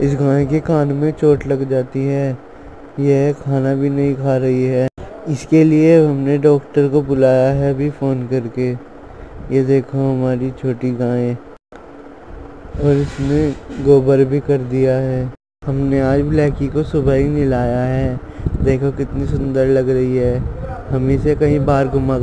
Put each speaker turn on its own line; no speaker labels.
इस गाय के कान में चोट लग जाती है। यह खाना भी नहीं खा रही है। इसके लिए हमने डॉक्टर को बुलाया है अभी फ़ोन करके। ये देखो हमारी छोटी गाय। और इसने गोबर भी कर दिया है। हमने आज ब्लैकी को सुबह ही नहलाया है। देखो कितनी सुंदर लग रही है। हम इसे कहीं बाहर घुमा कर